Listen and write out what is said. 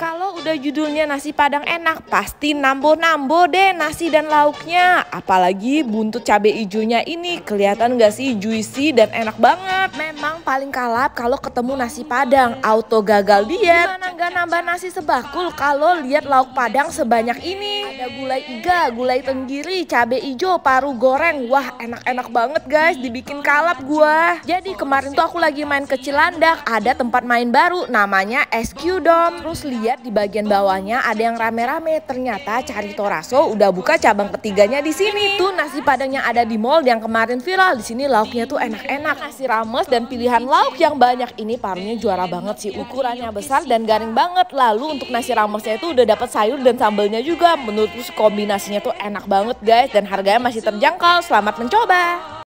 Kalau udah judulnya nasi padang enak, pasti nambo-nambo deh nasi dan lauknya. Apalagi buntut cabai hijaunya ini, kelihatan gak sih juicy dan enak banget. Memang paling kalap kalau ketemu nasi padang, auto gagal diet. Gimana gak nambah nasi sebakul kalau lihat lauk padang sebanyak ini? Ada gulai iga, gulai tenggiri, cabai hijau, paru goreng. Wah enak-enak banget guys, dibikin kalap gua. Jadi kemarin tuh aku lagi main ke Cilandak, ada tempat main baru namanya SQ Dome. Terus lihat lihat di bagian bawahnya ada yang rame-rame. Ternyata Cari Toraso udah buka cabang ketiganya di sini. Tuh nasi padang yang ada di mall yang kemarin viral. Di sini lauknya tuh enak-enak. Nasi rames dan pilihan lauk yang banyak. Ini parunya juara banget sih. Ukurannya besar dan garing banget. Lalu untuk nasi ramesnya itu udah dapat sayur dan sambelnya juga. Menurutku kombinasinya tuh enak banget guys. Dan harganya masih terjangkau. Selamat mencoba.